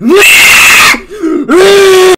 Ну